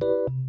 dulu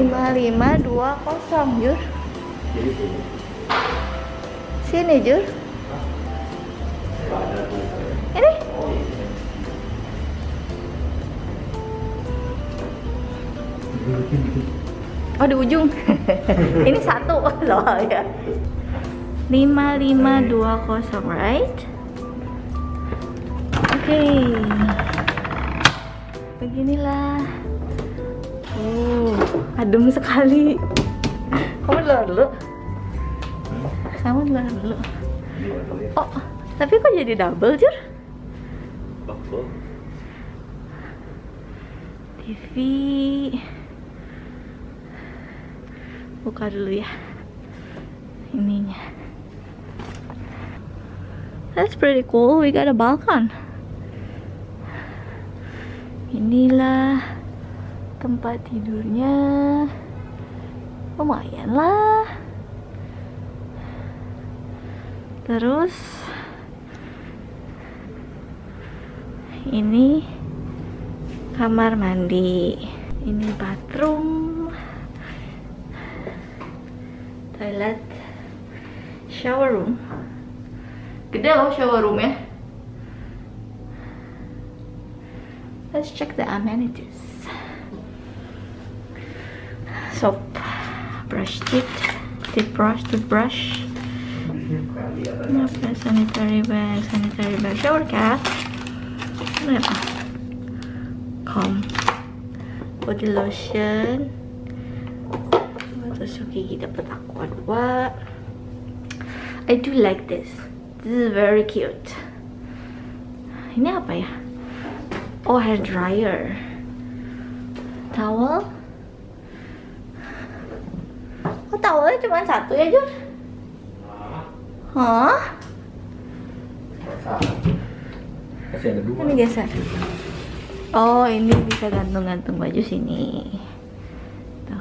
5520 Jur. Sini Jur. Ini? Oh di ujung. Ini satu. Loh ya. 5520 right? Oke. Okay. Beginilah. Oh, adem sekali. Kamu dulu dulu. Kamu dulu dulu. Oh, tapi kok jadi double, Jur? TV. Buka dulu ya. Ininya. That's pretty cool. We got a balcony. Inilah tempat tidurnya. Lumayan lah. Terus ini kamar mandi. Ini bathroom. Toilet. Shower room. Gede loh shower room ya. Let's check the amenities soap, brush teeth, teeth brush, toothbrush, apa sanitary bag, sanitary bag, shower cap? Comb, body lotion. I do like this. This is very cute. Ini apa ya? Oh, hair dryer. Cuma satu ya, Jun? Hah? Masih ada dua. Ini geser. Oh, ini bisa gantung-gantung baju sini. Tuh.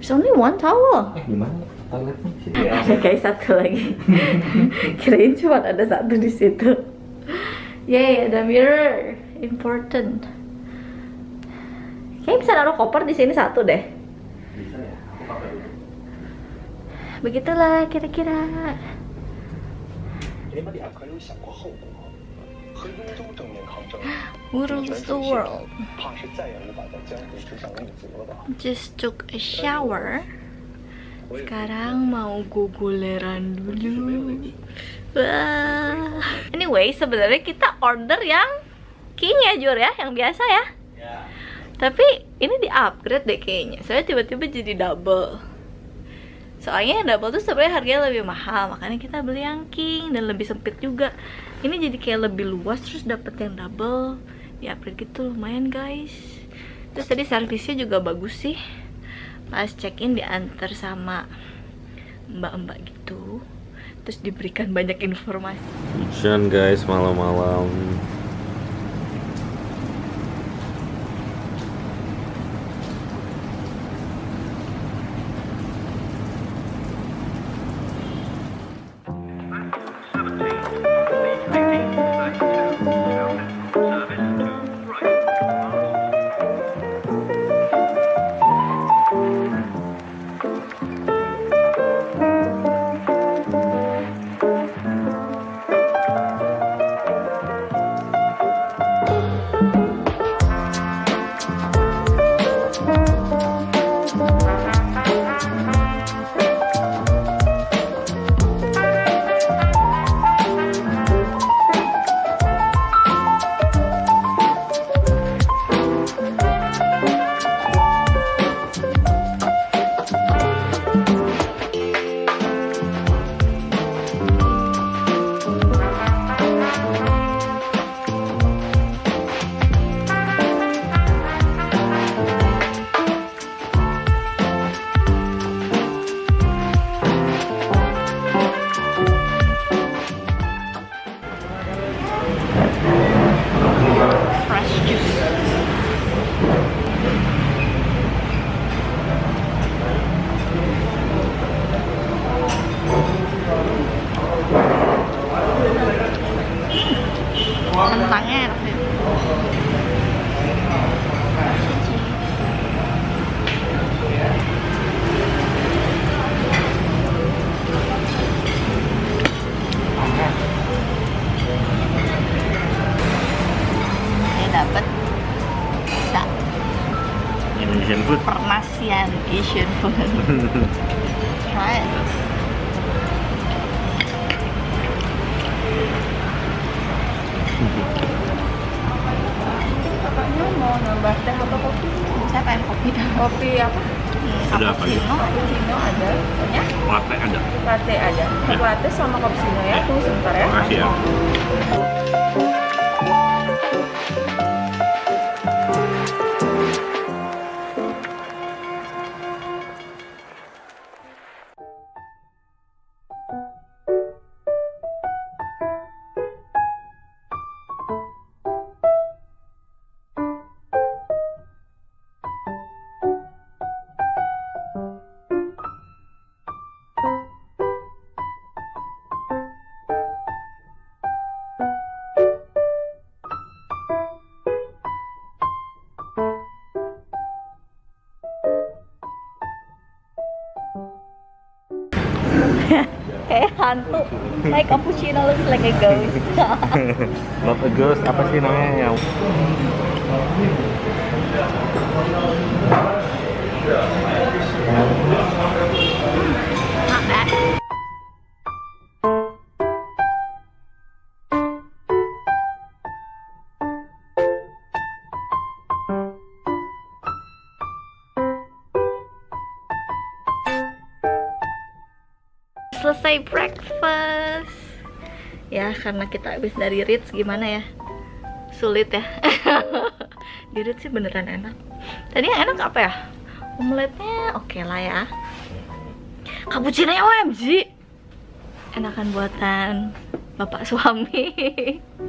There's only one towel. Eh, gimana? Toiletnya. Ada kayak satu lagi. Kirain cuma ada satu di situ. Yay, ada mirror. Important. Kayaknya bisa naruh koper di sini satu deh. Bisa ya? Aku pakai dulu begitulah kira-kira What rules the world? Just took a shower. Sekarang mau guguleran dulu. Wah. Anyway, sebenarnya kita order yang king ya Jur ya, yang biasa ya. ya. Tapi ini di upgrade deh kayaknya. Saya tiba-tiba jadi double. Soalnya yang double tuh sebenarnya harganya lebih mahal, makanya kita beli yang king dan lebih sempit juga. Ini jadi kayak lebih luas terus dapet yang double. Di upgrade gitu lumayan guys. Terus tadi servisnya juga bagus sih. Pas check in diantar sama mbak-mbak gitu. Terus diberikan banyak informasi. Hujan guys malam-malam. 17. Enak sih saya dapat bisa Indonesian food. pernasian Asian food. Try it kopi apa? Ada apa ya? cappuccino. Ada, ya? Latte ada. Latte ada. Satu latte sama cappuccino ya. Tunggu sebentar ya. Makasih ya. Kayak hantu. Like cappuccino looks like a ghost. Not a ghost, apa sih namanya? Yang not selesai breakfast. Ya karena kita habis dari Ritz gimana ya? Sulit ya. Di Ritz sih beneran enak. Tadi yang enak apa ya? Omeletnya oke lah ya. Cappuccino OMG enakan buatan bapak suami.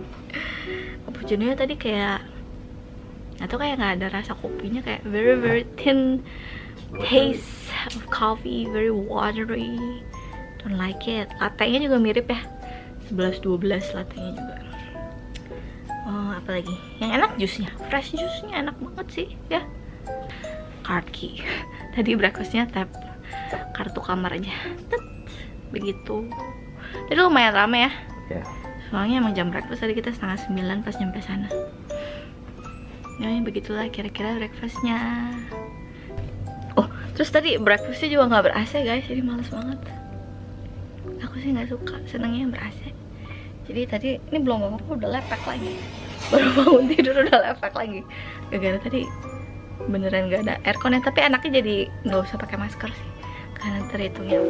Cappuccino tadi kayak atau kayak nggak ada rasa kopinya kayak very very thin taste of coffee very watery don't like it. Latte-nya juga mirip ya. 11-12 latte-nya juga. Oh apa lagi? Yang enak jusnya. Fresh jusnya enak banget sih ya. Card key. Tadi breakfastnya tap kartu kamar aja. Tet. begitu. Jadi lumayan rame ya. Ya. soalnya emang jam breakfast tadi kita setengah sembilan pas nyampe sana. Ya ya begitulah kira-kira breakfastnya. Oh terus tadi breakfastnya juga nggak ber AC guys. Jadi males banget aku sih nggak suka senangnya yang ber AC jadi tadi ini belum apa apa udah lepek lagi. Baru bangun tidur udah lepek lagi. Gara-gara tadi beneran gak ada aircon ya tapi anaknya jadi nggak usah pakai masker sih karena terhitungnya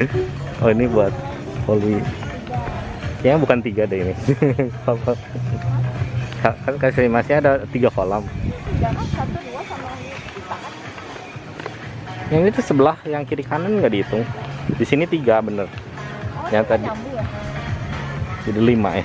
Oh ini buat poli. Kayaknya bukan tiga deh ini. Ka- kan kasih masih ada tiga kolam. Yang itu sebelah yang kiri kanan nggak dihitung. Di sini tiga bener. yang tadi. Jadi lima ya.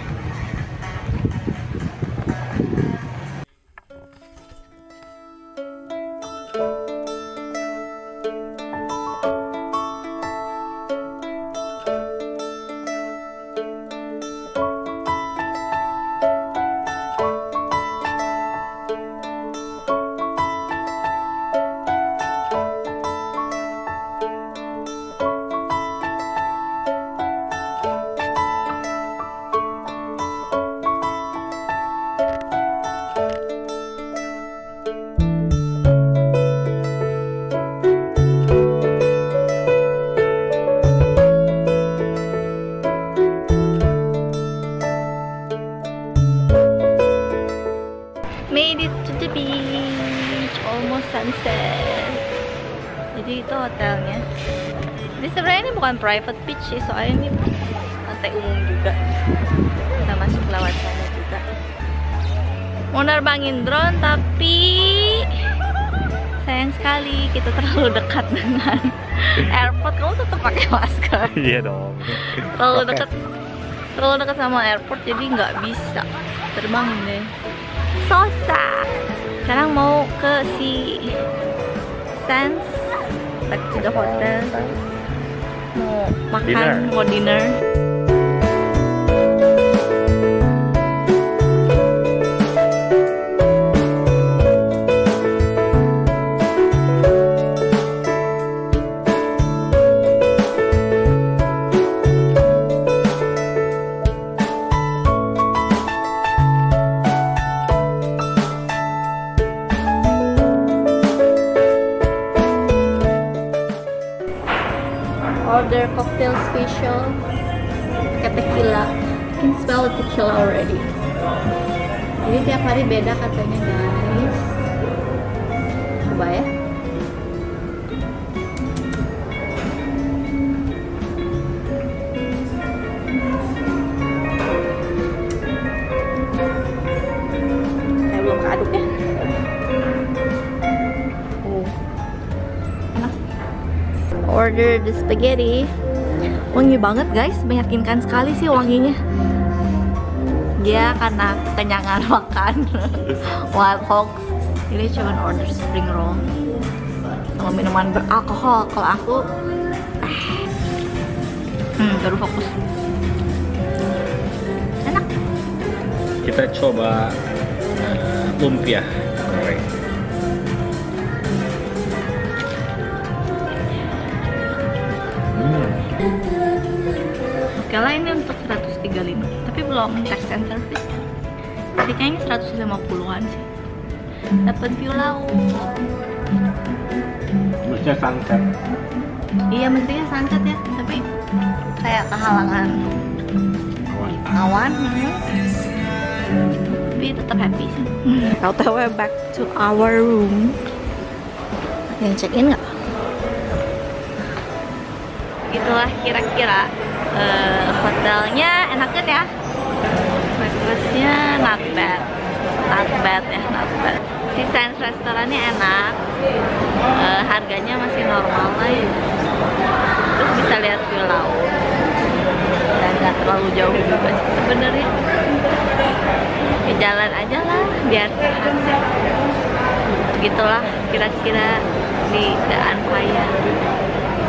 Almost sunset. Jadi itu hotelnya. Jadi sebenarnya ini bukan private beach sih, soalnya ini pantai umum juga. Kita masuk lewat sana juga. Mau nerbangin drone tapi sayang sekali kita terlalu dekat dengan airport. Kamu tetap pakai masker. Iya dong. Terlalu dekat, terlalu dekat sama airport jadi nggak bisa terbangin deh. Sosa. Sekarang mau ke si Sands back to the hotel. Mau makan Dinner. mau dinner special pakai tequila I can smell tequila already. Jadi tiap hari beda katanya guys. Coba ya. Ya. Oh. Order the spaghetti wangi banget guys. Meyakinkan sekali sih wanginya. Dia karena kenyangan makan. Wild hogs. Ini cuma order spring roll. Sama minuman beralkohol. Kalau aku hmm baru fokus. Enak. Kita coba eh, lumpia. Goreng. Oke lah ini untuk 135 Tapi belum tax and service Jadi kayaknya 150an sih Dapat view laut Terusnya sunset. Iya mestinya sunset ya Tapi kayak kehalangan Awan. Tapi tetap happy sih OTW back to our room Yang check in nggak? Itulah kira-kira eh, hotelnya enak kan ya? Breakfastnya not bad. Not bad ya, not bad. Si Sands restorannya enak. Eh, Harganya masih normal lah ya. Terus bisa lihat view laut. Dan nggak terlalu jauh juga sih sebenarnya. Ya jalan aja lah biar sehat. Begitulah kira-kira di The Anpaya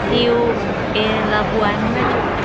See you in Labuan. Bajo